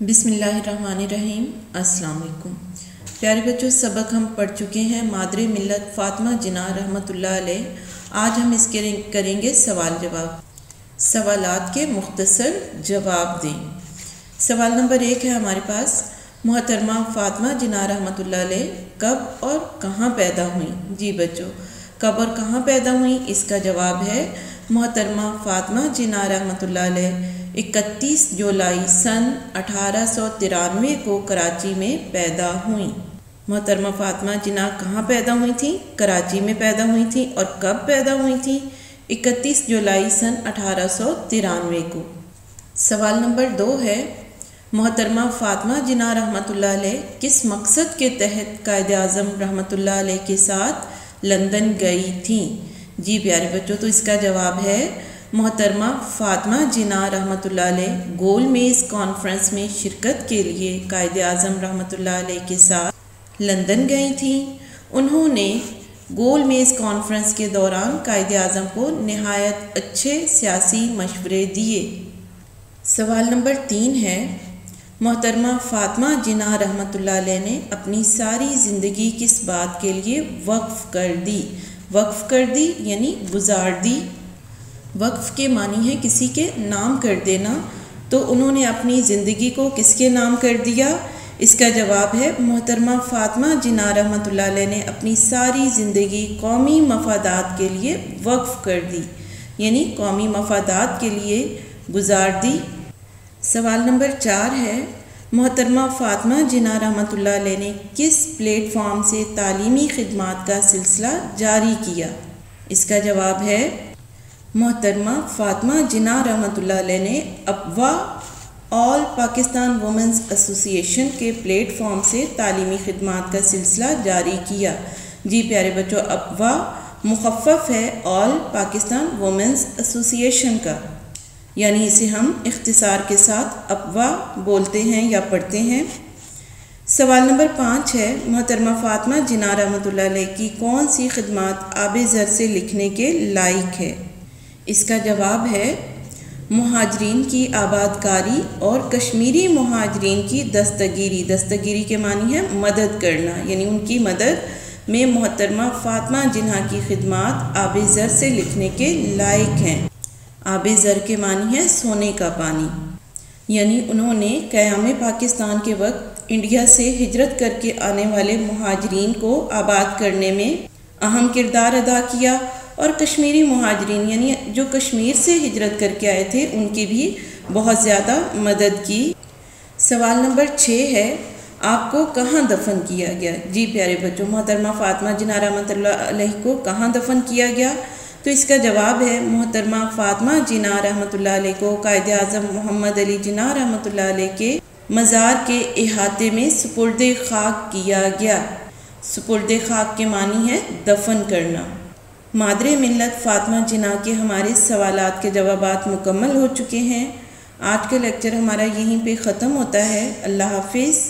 बिसमीम वालेकुम प्यारे बच्चों, सबक हम पढ़ चुके हैं मादरे मिलत फ़ातिमा जिना रहमतुल्लाह अलैह। आज हम इसके करेंगे सवाल जवाब। सवालात के मुख्तसर जवाब दें। सवाल नंबर एक है हमारे पास, मोहतरमा फ़ातिमा जिना रहमतुल्लाह अलैह, कब और कहाँ पैदा हुई? जी बच्चों, कब और कहाँ पैदा हुई? इसका जवाब है मोहतरमा फ़ातमा जिना अलैह, इकतीस जुलाई सन अठारह को कराची में पैदा हुई। मोहतरमा फ़ातमा जिना कहाँ पैदा हुई थी? कराची में पैदा हुई थी और कब पैदा हुई थी? 31 जुलाई सन अठारह को। सवाल नंबर दो है, मोहतरमा फ़ातमा जिना रहमत किस मकसद के तहत कायद अज़म अलैह के साथ लंदन गई थी? जी प्यारे बच्चों तो इसका जवाब है मोहतरमा फातमा जिना रहमत गोल मेज़ कॉन्फ्रेंस में शिरकत के लिए कायद अज़म रहमत के साथ लंदन गई थी। उन्होंने गोल मेज़ कॉन्फ्रेंस के दौरान कायद अज़म को नहायत अच्छे सियासी मशवरे दिए। सवाल नंबर तीन है, मोहतरमा फातमा जिना रहमत ने अपनी सारी ज़िंदगी किस बात के लिए वक्फ़ कर दी? वक्फ़ कर दी, यानी गुजार दी। वक्फ़ के मानी है किसी के नाम कर देना। तो उन्होंने अपनी ज़िंदगी को किसके नाम कर दिया? इसका जवाब है मोहतरमा फ़ातिमा जिना रहमत ने अपनी सारी ज़िंदगी कौमी मफादात के लिए वक्फ़ कर दी, यानी कौमी मफादात के लिए गुजार दी। सवाल नंबर चार है मोहतरमा फ़ातिमा जिना रहमत ने किस प्लेटफॉर्म से तालीमी खदमात का सिलसिला जारी किया? इसका जवाब है, मोहतरमा फ़ातमा जिना रहमत ने अफवा ऑल पाकिस्तान वुमेंस एसोसिएशन के प्लेटफॉर्म से तालीमी खदमात का सिलसिला जारी किया। जी प्यारे बच्चों अफवा मुखफ़ है ऑल पाकिस्तान वुमेंस एसोसिएशन का। यानी इसे हम इख्तिसार के साथ अफवा बोलते हैं या पढ़ते हैं। सवाल नंबर पाँच है, मोहतरमा फ़ातिमा जिना रहमत की कौन सी खदमात आब ज़र से लिखने के लायक है? इसका जवाब है, महाजरीन की आबादकारी और कश्मीरी महाजरीन की दस्तगिरी। दस्तगिरी के मानी है मदद करना, यानी उनकी मदद में मोहतरमा फ़ातिमा जिन्हा की खदमात आब ज़र से लिखने के लायक हैं। आब ज़र के मानी है सोने का पानी। यानी उन्होंने क़याम पाकिस्तान के वक्त इंडिया से हिजरत करके आने वाले महाजरीन को आबाद करने में अहम किरदार अदा किया और कश्मीरी महाजरीन, यानी जो कश्मीर से हिजरत करके आए थे, उनकी भी बहुत ज़्यादा मदद की। सवाल नंबर छः है, आपको कहाँ दफन किया गया? जी प्यारे बच्चों, मोहतरमा फ़ातिमा जिना रहमत को कहाँ दफन किया गया? तो इसका जवाब है मोहतरमा फ़ातिमा जिना रहमत को, कायद अज़म मोहम्मद अली जिना रहमत के मज़ार के अहाते में सपुर्द खाक किया गया। सपुर्द खाक के मानी है दफन करना। मादरे मिलत फ़ातिमा जिना के हमारे सवाल के जवाब मुकम्मल हो चुके हैं। आज का लेक्चर हमारा यहीं पे ख़त्म होता है। अल्लाह हाफिज़।